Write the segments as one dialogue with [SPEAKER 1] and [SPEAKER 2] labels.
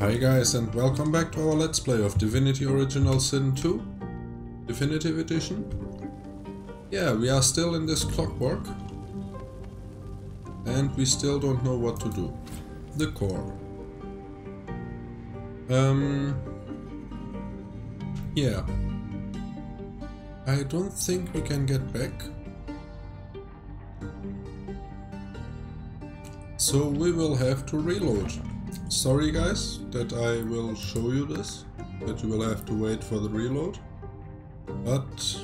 [SPEAKER 1] Hi guys and welcome back to our Let's Play of Divinity Original Sin 2 Definitive Edition. Yeah, we are still in this clockwork and we still don't know what to do. The core. Um, yeah. I don't think we can get back. So we will have to reload. Sorry guys that I will show you this, that you will have to wait for the reload, but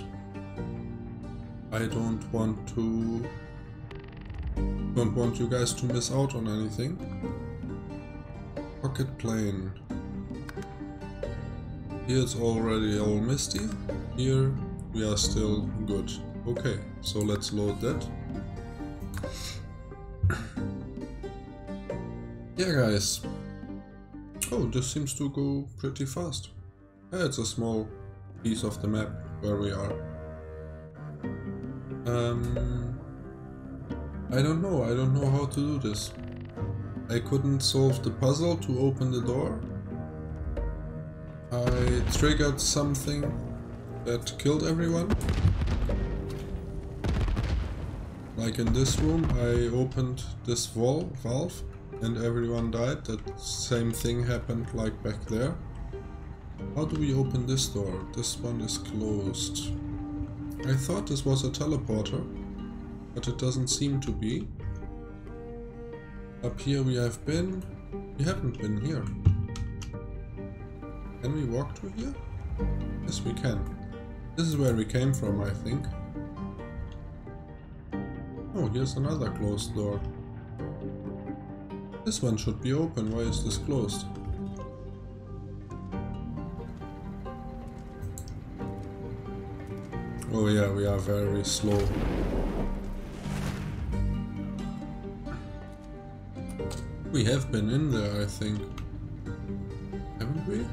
[SPEAKER 1] I don't want to don't want you guys to miss out on anything. Pocket plane. Here it's already all misty, here we are still good. Okay, so let's load that. Yeah guys, Oh, this seems to go pretty fast. Yeah, it's a small piece of the map where we are. Um, I don't know, I don't know how to do this. I couldn't solve the puzzle to open the door. I triggered something that killed everyone. Like in this room, I opened this wall valve and everyone died. That same thing happened like back there. How do we open this door? This one is closed. I thought this was a teleporter, but it doesn't seem to be. Up here we have been. We haven't been here. Can we walk to here? Yes, we can. This is where we came from, I think. Oh, here's another closed door. This one should be open, why is this closed? Oh yeah, we are very slow. We have been in there, I think. Haven't we?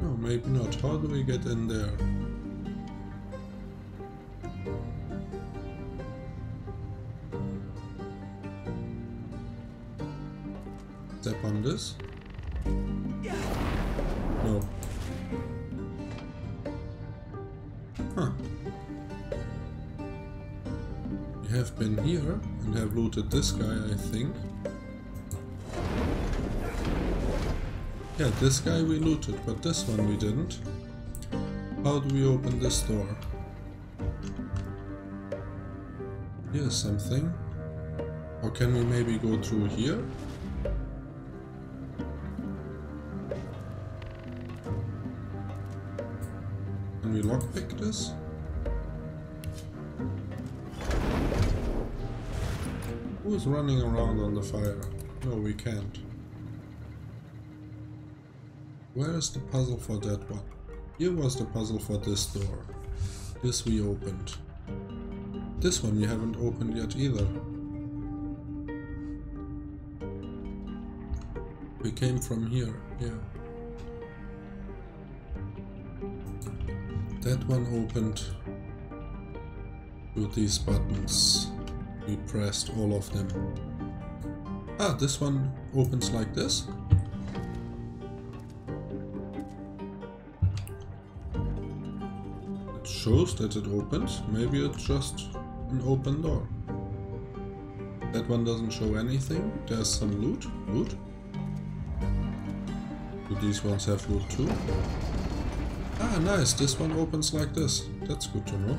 [SPEAKER 1] No, maybe not. How do we get in there? This? No. Huh. We have been here and have looted this guy, I think. Yeah, this guy we looted, but this one we didn't. How do we open this door? Here's something. Or can we maybe go through here? We lockpick this? Who's running around on the fire? No, we can't. Where is the puzzle for that one? Here was the puzzle for this door. This we opened. This one we haven't opened yet either. We came from here, yeah. That one opened with these buttons. We pressed all of them. Ah, this one opens like this. It shows that it opens. Maybe it's just an open door. That one doesn't show anything. There's some loot. Loot. Do these ones have loot too? Ah, nice. This one opens like this. That's good to know.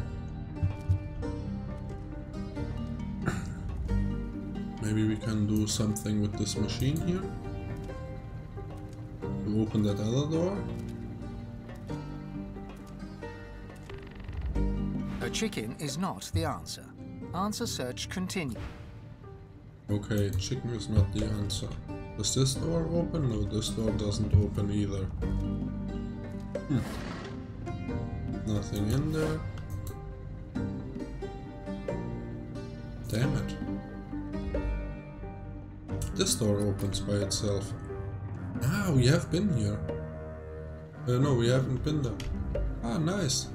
[SPEAKER 1] Maybe we can do something with this machine here. To open that other door.
[SPEAKER 2] A chicken is not the answer. Answer search continue.
[SPEAKER 1] Okay, chicken is not the answer. Does this door open? No, this door doesn't open either. Hmm. Nothing in there. Damn it. This door opens by itself. Ah, we have been here. Uh, no, we haven't been there. Ah, nice.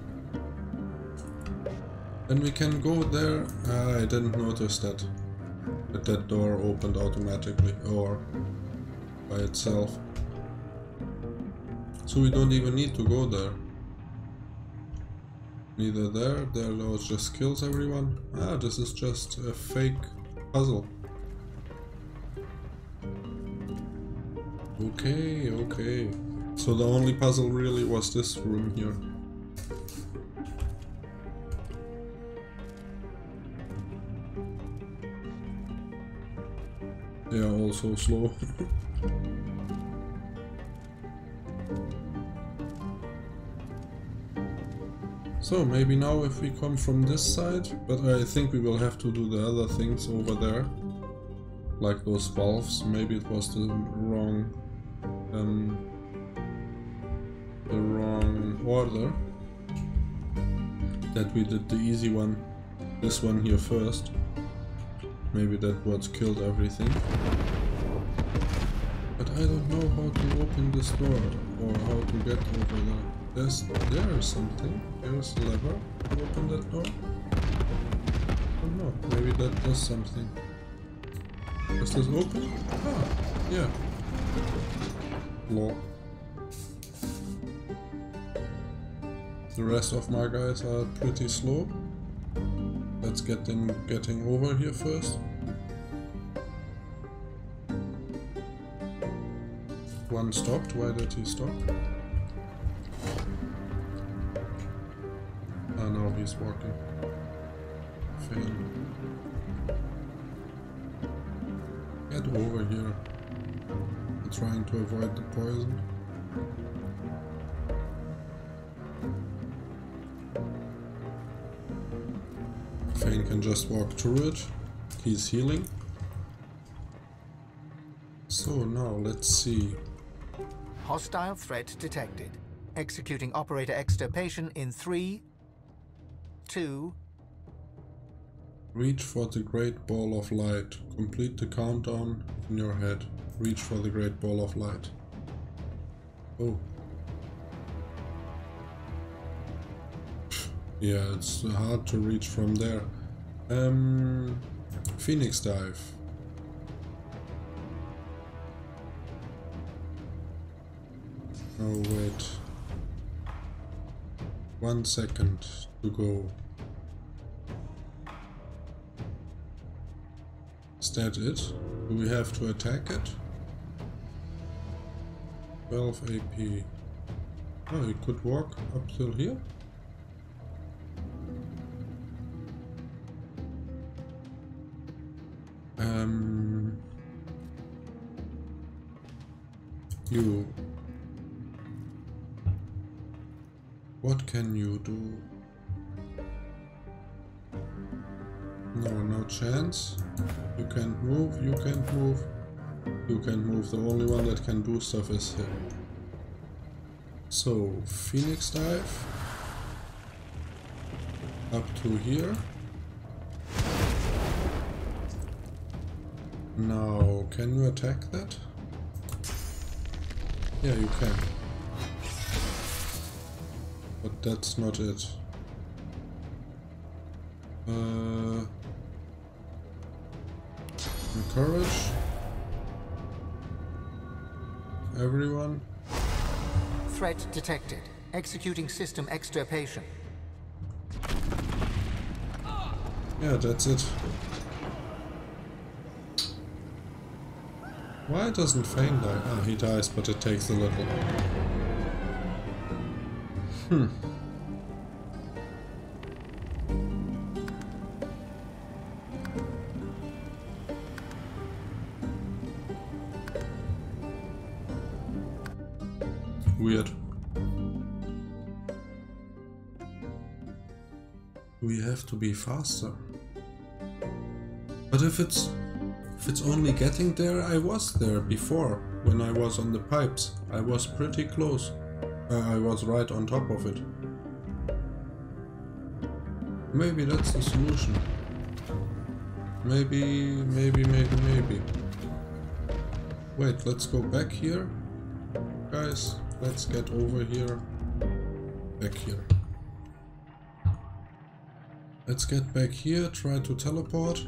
[SPEAKER 1] Then we can go there. Ah, I didn't notice that. That that door opened automatically. Or... by itself. So we don't even need to go there. Neither there, their those just kills everyone. Ah, this is just a fake puzzle. Okay, okay. So the only puzzle really was this room here. They are all so slow. so maybe now if we come from this side, but I think we will have to do the other things over there. Like those valves, maybe it was the wrong um, the wrong order. That we did the easy one, this one here first. Maybe that what killed everything. But I don't know how to open this door or how to get over there. There's there is something. There's a lever open that door. Don't know. Maybe that does something. Does this open? Ah, yeah. Law. The rest of my guys are pretty slow. Let's get them getting over here first. One stopped, why did he stop? He's walking. Fail. Get over here. I'm trying to avoid the poison. Fane can just walk through it. He's healing. So now let's see.
[SPEAKER 2] Hostile threat detected. Executing operator extirpation in three, two,
[SPEAKER 1] Reach for the great ball of light. Complete the countdown in your head. Reach for the great ball of light. Oh. Yeah, it's hard to reach from there. Um, Phoenix dive. Oh wait. One second to go. Is that it? Do we have to attack it? 12 AP. Oh, he could walk up till here? Um, you. What can you do? No, no chance. You can't move, you can't move. You can move. The only one that can do stuff is him. So, Phoenix Dive. Up to here. Now, can you attack that? Yeah, you can. But that's not it. Uh, encourage everyone.
[SPEAKER 2] threat detected. Executing system extirpation.
[SPEAKER 1] Yeah, that's it. Why doesn't Fane die? Ah, he dies, but it takes a little. Hmm. To be faster. But if it's if it's only getting there, I was there before when I was on the pipes. I was pretty close. Uh, I was right on top of it. Maybe that's the solution. Maybe, maybe, maybe, maybe. Wait, let's go back here. Guys, let's get over here. Back here. Let's get back here, try to teleport.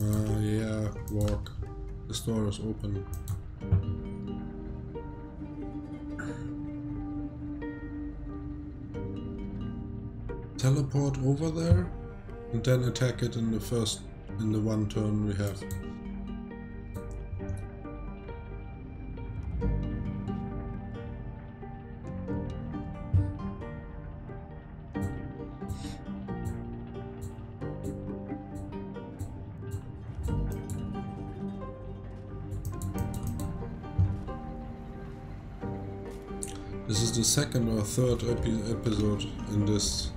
[SPEAKER 1] Uh, yeah, walk. This door is open. Teleport over there and then attack it in the first, in the one turn we have. Third epi episode in this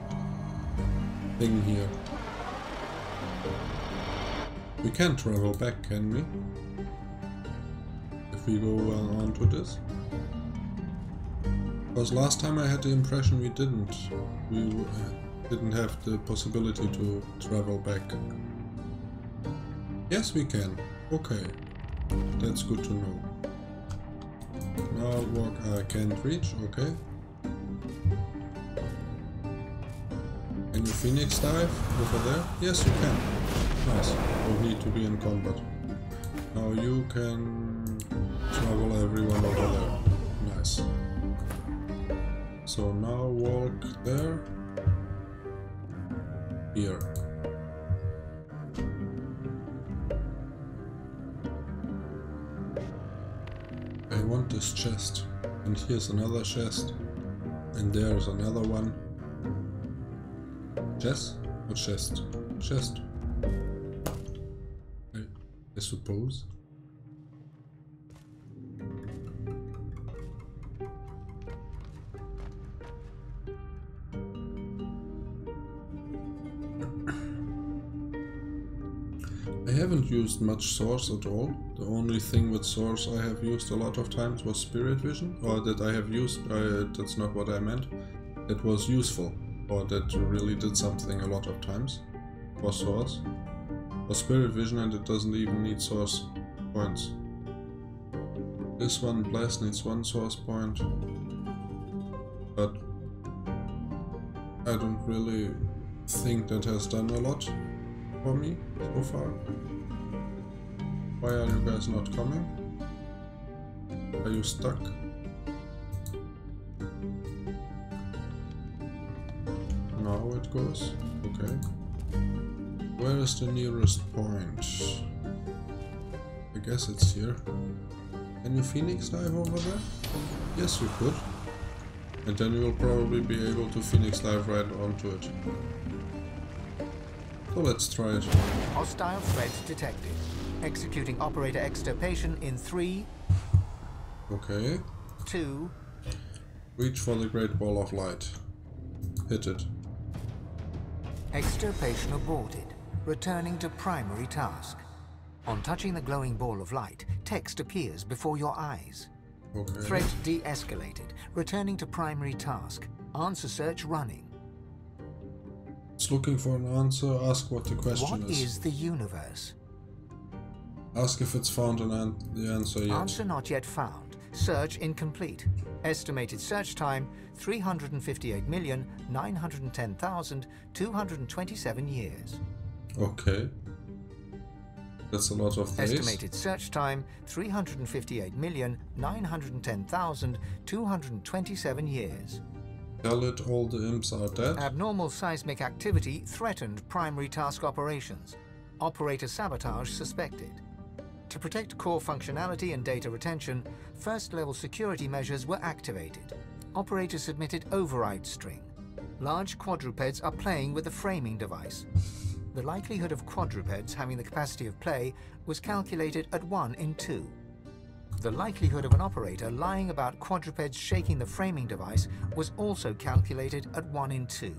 [SPEAKER 1] thing here. We can travel back, can we? If we go uh, on to this? Because last time I had the impression we didn't. We uh, didn't have the possibility to travel back. Yes, we can. Okay. That's good to know. Now walk I can't reach, okay. Phoenix dive over there? Yes you can. Nice. Don't need to be in combat. Now you can travel everyone over there. Nice. So now walk there. Here. I want this chest. And here's another chest. And there's another one. Chest? Or chest? Chest. I, I suppose. I haven't used much source at all. The only thing with source I have used a lot of times was spirit vision, or that I have used, uh, that's not what I meant. That was useful, or that you really did something a lot of times for source. or spirit vision and it doesn't even need source points. This one blast needs one source point, but I don't really think that has done a lot for me so far. Why are you guys not coming? Are you stuck? It goes. Okay. Where is the nearest point? I guess it's here. Can you phoenix dive over there? Yes, you could. And then you will probably be able to phoenix dive right onto it. So let's try it.
[SPEAKER 2] Hostile threat detected. Executing operator extirpation in three,
[SPEAKER 1] Okay.
[SPEAKER 2] two,
[SPEAKER 1] Reach for the Great Ball of Light. Hit it.
[SPEAKER 2] Extirpation aborted. Returning to primary task. On touching the glowing ball of light, text appears before your eyes.
[SPEAKER 1] Okay.
[SPEAKER 2] Threat de-escalated. Returning to primary task. Answer search running.
[SPEAKER 1] It's looking for an answer. Ask what the question is.
[SPEAKER 2] is the universe?
[SPEAKER 1] Ask if it's found an an the answer yet.
[SPEAKER 2] Answer not yet found. Search incomplete. Estimated search time 358,910,227 years.
[SPEAKER 1] Okay. That's a lot of days.
[SPEAKER 2] Estimated search time 358,910,227 years.
[SPEAKER 1] Tell it all the imps are dead.
[SPEAKER 2] Abnormal seismic activity threatened primary task operations. Operator sabotage suspected. To protect core functionality and data retention, first level security measures were activated. Operator submitted override string. Large quadrupeds are playing with the framing device. The likelihood of quadrupeds having the capacity of play was calculated at 1 in 2. The likelihood of an operator lying about quadrupeds shaking the framing device was also calculated at 1 in 2.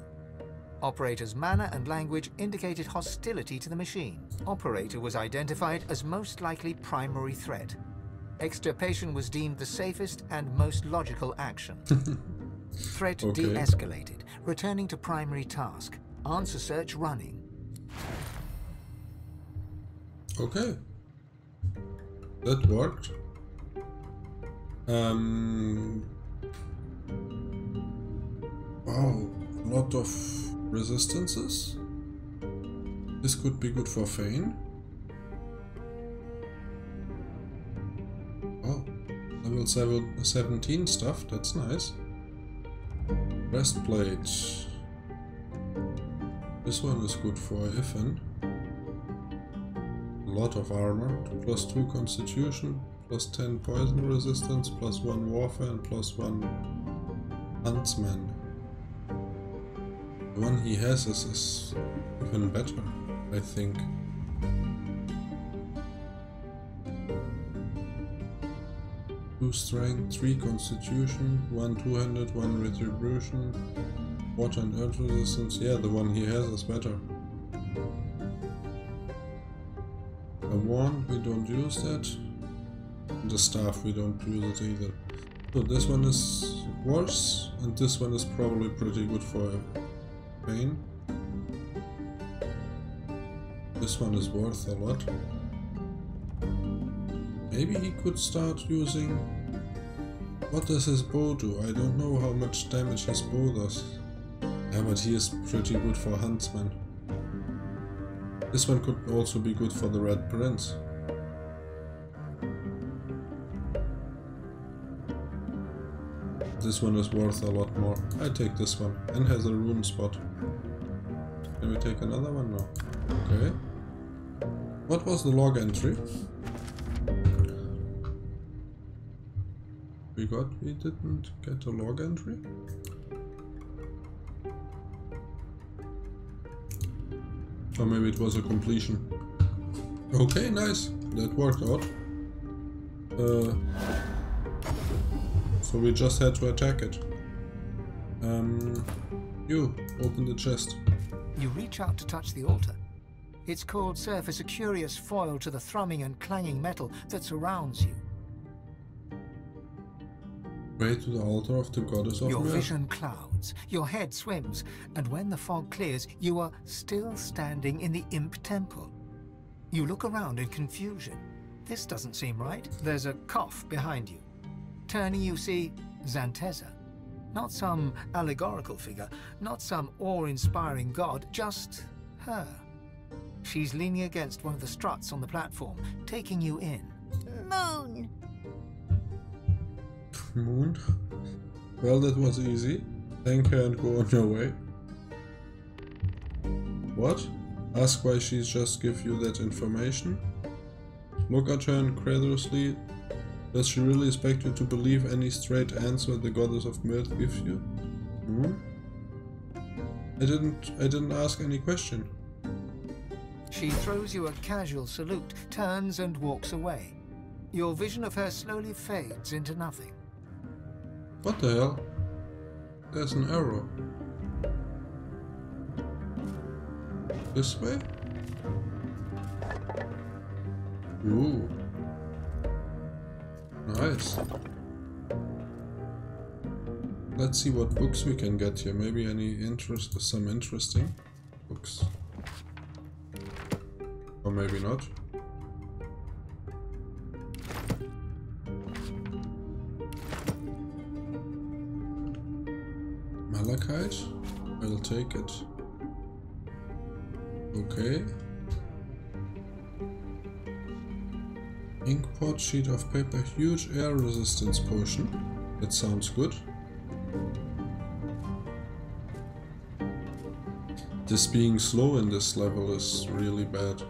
[SPEAKER 2] Operator's manner and language indicated hostility to the machine. Operator was identified as most likely primary threat. Extirpation was deemed the safest and most logical action. Threat
[SPEAKER 1] Okay.
[SPEAKER 2] de-escalated, returning to primary task. Answer search running.
[SPEAKER 1] Okay. That worked. Um. Wow, a lot of resistances. This could be good for Fane. Oh, level 17 stuff, that's nice. Breastplate. This one is good for Ifan. A lot of armor. Plus 2 constitution, plus 10 poison resistance, plus 1 warfare, and plus 1 huntsman. The one he has is, is even better, I think. Two strength, three constitution, one two-handed, one retribution, water and earth resistance. Yeah, the one he has is better. A wand, we don't use that. The staff, we don't use it either. So this one is worse, and this one is probably pretty good for pain. This one is worth a lot. Maybe he could start using... What does his bow do? I don't know how much damage his bow does. Yeah, but he is pretty good for Huntsman. This one could also be good for the Red Prince. This one is worth a lot more. I take this one and has a rune spot. Can we take another one? now? Okay. What was the log entry? We got, we didn't get a log entry? Or maybe it was a completion. Okay, nice. That worked out. Uh, so we just had to attack it. Um, you, open the chest.
[SPEAKER 2] You reach out to touch the altar. Its cold surface a curious foil to the thrumming and clanging metal that surrounds you.
[SPEAKER 1] Pray to the altar of the goddess of
[SPEAKER 2] Your
[SPEAKER 1] mirth.
[SPEAKER 2] vision clouds, your head swims, and when the fog clears, you are still standing in the Imp Temple. You look around in confusion. This doesn't seem right. There's a cough behind you. Turning, you see Xantezza. Not some allegorical figure, not some awe-inspiring god, just her. She's leaning against one of the struts on the platform, taking you in.
[SPEAKER 3] Moon.
[SPEAKER 1] Moon. Well, that was easy. Thank her and go on your way. What? Ask why she just give you that information? Look at her incredulously. Does she really expect you to believe any straight answer the goddess of mirth gives you? Hmm? I didn't I didn't ask any question.
[SPEAKER 2] She throws you a casual salute, turns and walks away. Your vision of her slowly fades into nothing.
[SPEAKER 1] What the hell? There's an arrow. This way? Ooh. Nice. Let's see what books we can get here. Maybe any interest, some interesting books. Or maybe not. Malachite. I'll take it. Okay. Inkpot, sheet of paper, huge air resistance potion. That sounds good. This being slow in this level is really bad.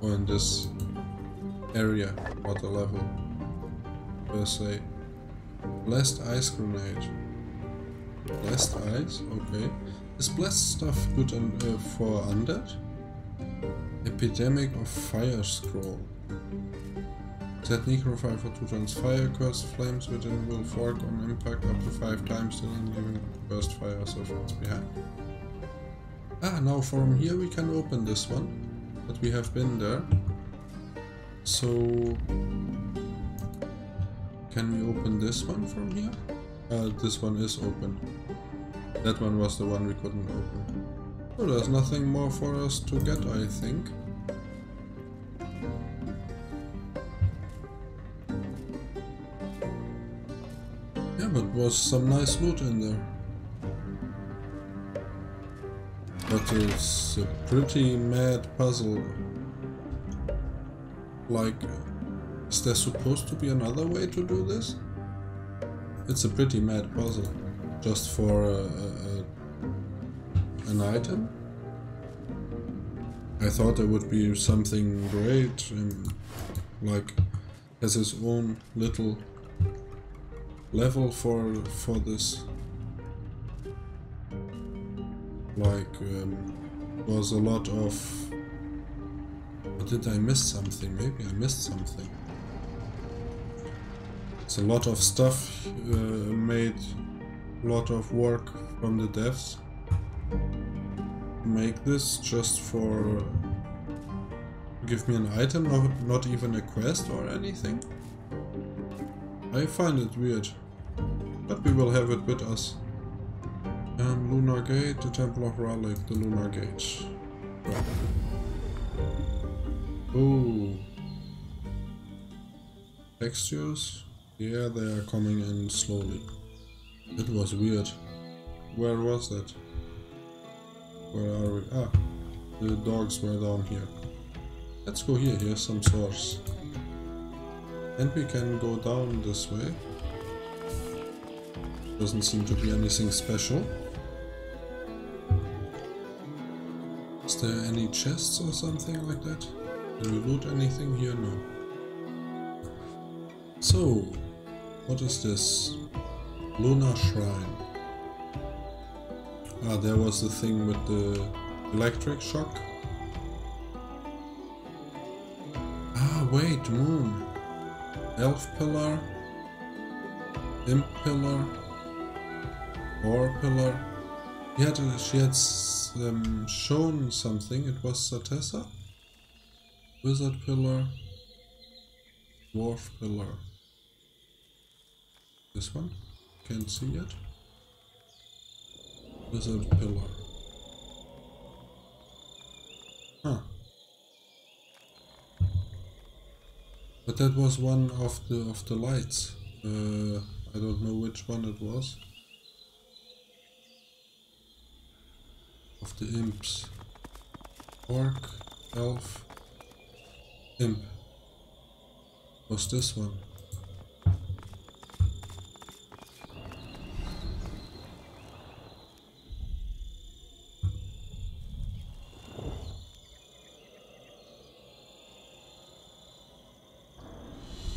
[SPEAKER 1] Or in this area, not the level. Per se. Blessed ice grenade. Blessed ice, okay. Is blessed stuff good on, uh, for undead? Epidemic of Fire Scroll. Set Necrofire for 2 turns. Fire curse flames within will fork on impact up to 5 times, then leaving burst fire surface behind. Ah, now from here we can open this one, but we have been there. So... Can we open this one from here? Uh, this one is open. That one was the one we couldn't open. So there's nothing more for us to get, I think. Was some nice loot in there. But it's a pretty mad puzzle. Like, is there supposed to be another way to do this? It's a pretty mad puzzle. Just for a, a, a, an item? I thought there would be something great, um, like has his own little level for for this. Like um, was a lot of. Or did I miss something? Maybe I missed something. It's a lot of stuff uh, made, a lot of work from the devs. Make this just for give me an item, not, not even a quest or anything. I find it weird, but we will have it with us. Um, Lunar Gate, the Temple of Rhalic, the Lunar Gate. Right. Oh. Textures? Yeah, they are coming in slowly. It was weird. Where was that? Where are we? Ah, the dogs were down here. Let's go here, here's some source. And we can go down this way. Doesn't seem to be anything special. Is there any chests or something like that? Can we loot anything here? No. So, what is this? Lunar Shrine. Ah, there was the thing with the electric shock. Ah, wait, moon. Elf pillar. Imp pillar. Or pillar. He had, she had um, shown something. It was Xantezza. Wizard pillar. Dwarf pillar. This one? Can't see yet. Wizard pillar. Huh. But that was one of the of the lights. Uh, I don't know which one it was. Of the imps. Orc, elf, imp. Was this one?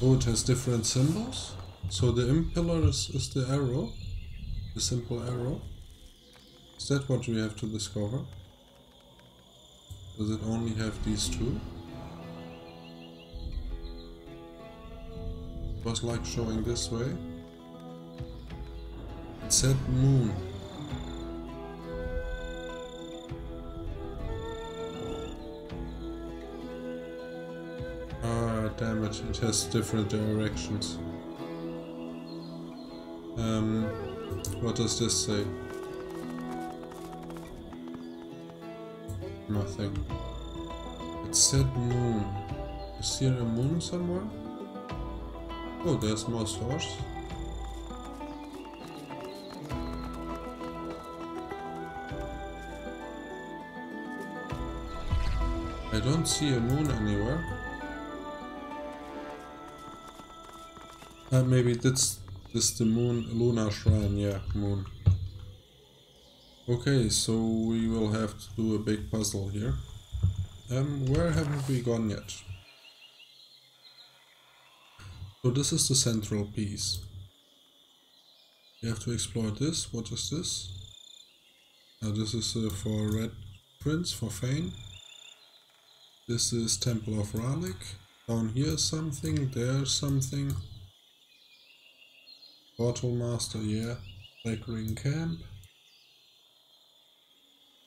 [SPEAKER 1] Oh, it has different symbols? So the imp pillar is, is the arrow, the simple arrow. Is that what we have to discover? Does it only have these two? It was like showing this way. It said moon. Ah, damn it, it has different directions. Um, what does this say? Nothing. It said moon. Is there a moon somewhere? Oh, there's more stars. I don't see a moon anywhere. Uh, maybe that's this the moon lunar shrine, yeah, moon. Okay, so we will have to do a big puzzle here. Um, where haven't we gone yet? So this is the central piece. We have to explore this. What is this? Uh, this is uh, for Red Prince, for Fane. This is Temple of Rhalic. Down here something, there something. Portal Master, yeah. Black Ring Camp.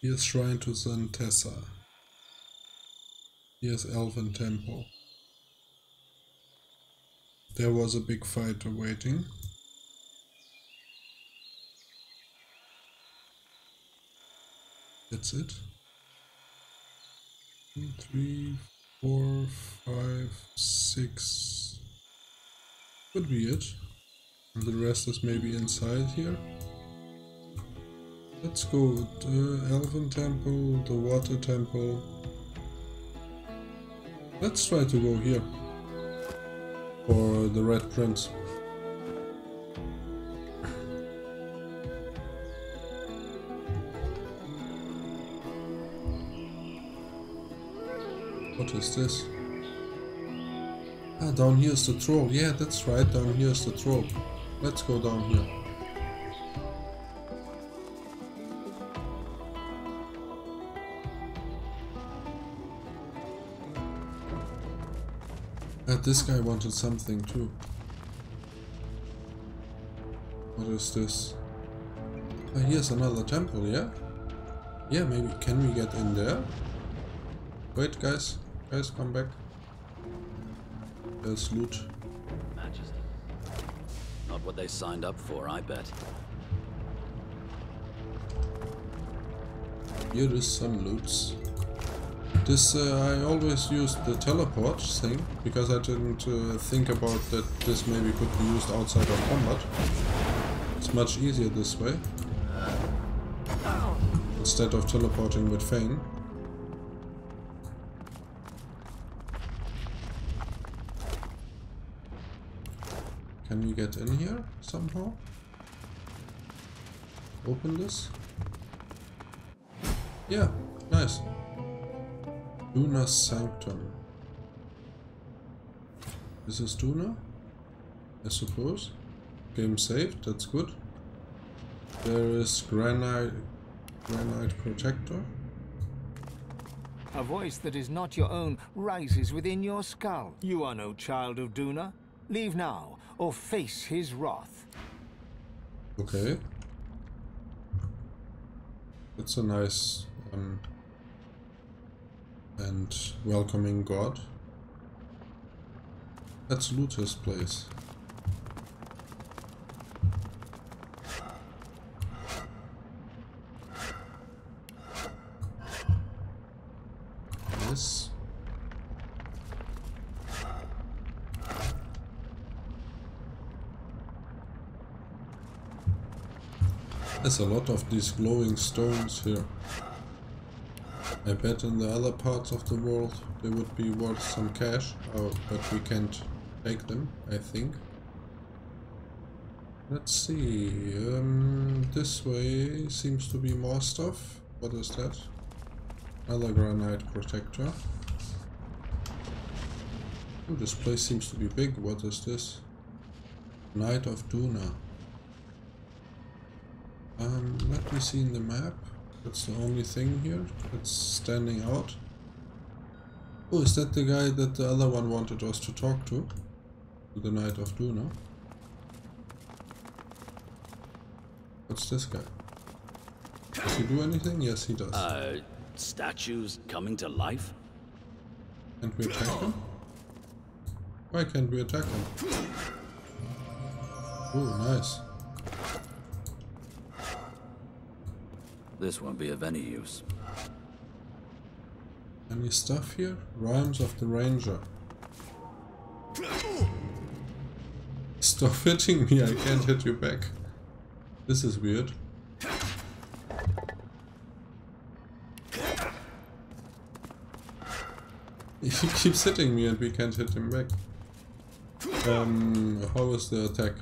[SPEAKER 1] Here's Shrine to Xantezza. Here's Elven Temple. There was a big fight awaiting. That's it. Three, four, five, six. Could be it. And the rest is maybe inside here. Let's go. The Elven Temple, the Water Temple. Let's try to go here. For the Red Prince. What is this? Ah, down here is the troll. Yeah, that's right, down here is the troll. Let's go down here. This guy wanted something too. What is this? Ah, here's another temple, yeah? Yeah, maybe. Can we get in there? Wait, guys. Guys, come back. There's loot.
[SPEAKER 3] Majesty. Not what they signed up for, I bet.
[SPEAKER 1] Here is some loots. This, uh, I always used the teleport thing, because I didn't uh, think about that this maybe could be used outside of combat. It's much easier this way. Instead of teleporting with Fane. Can we get in here somehow? Open this? Yeah, nice. Duna's Sanctum. This is Duna? I suppose. Game saved, that's good. There is Granite, Granite Protector.
[SPEAKER 2] A voice that is not your own rises within your skull. You are no child of Duna. Leave now, or face his wrath.
[SPEAKER 1] Okay. That's a nice um, and welcoming god. Let's loot his place. Yes. There's a lot of these glowing stones here. I bet in the other parts of the world they would be worth some cash, oh, but we can't take them, I think. Let's see, um, this way seems to be more stuff. What is that? Another granite protector. This place seems to be big. What is this? Knight of Duna. Um, let me see in the map. That's the only thing here that's standing out. Oh, is that the guy that the other one wanted us to talk to? The Knight of Duna. What's this guy? Does he do anything? Yes, he does.
[SPEAKER 3] Uh, statues coming to life?
[SPEAKER 1] Can't we attack him? Why can't we attack him? Oh, nice.
[SPEAKER 3] This won't be of any use.
[SPEAKER 1] Any stuff here? Rhymes of the Ranger. Stop hitting me, I can't hit you back. This is weird. He keeps hitting me and we can't hit him back. Um, how is the attack?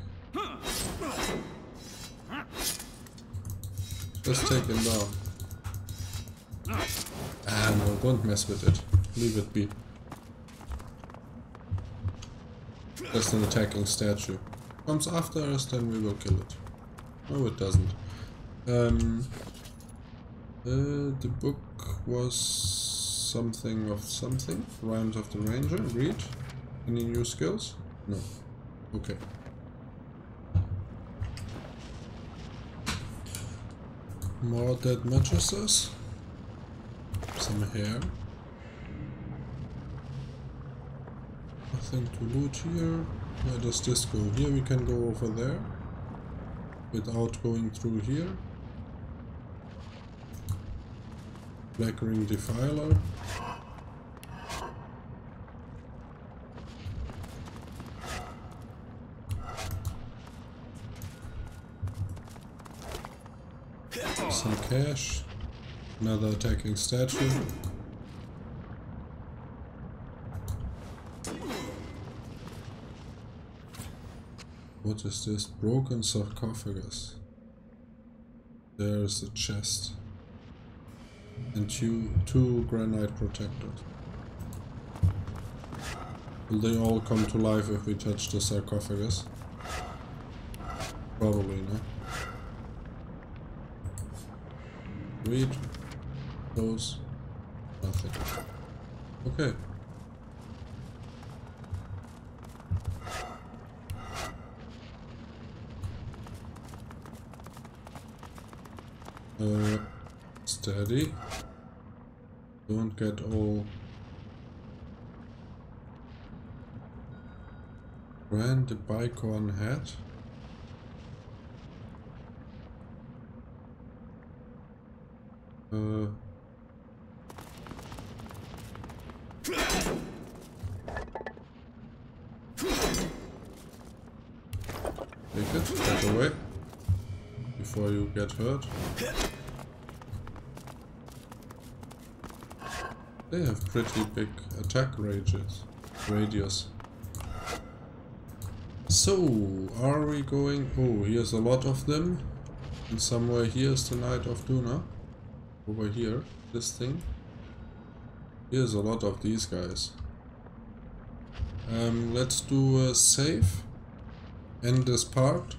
[SPEAKER 1] Just take him down. Ah no, don't mess with it. Leave it be. Just an attacking statue. Comes after us, then we will kill it. No, it doesn't. Um, uh, the book was something of something. Rhymes of the Ranger. Read. Any new skills? No. Okay. More dead mattresses. Some hair. Nothing to loot here. Where does this go? Here we can go over there. Without going through here. Black Ring Defiler. Another attacking statue. What is this? Broken sarcophagus. There's a chest. And two, two granite protectors. Will they all come to life if we touch the sarcophagus? Probably, no? Read. Close. Nothing. Okay. Uh, steady. Don't get all brand the bicorn hat. Uh, take it, get away before you get hurt. They have pretty big attack ranges, radius. So, are we going... Oh, here's a lot of them. And somewhere here's the Knight of Duna. Over here, this thing. Here's a lot of these guys. Um, let's do a save. End this part.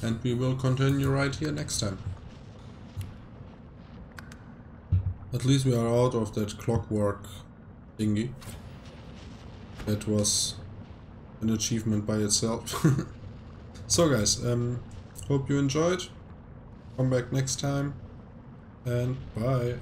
[SPEAKER 1] And we will continue right here next time. At least we are out of that clockwork thingy. That was an achievement by itself. so guys, um, hope you enjoyed. Come back next time and bye.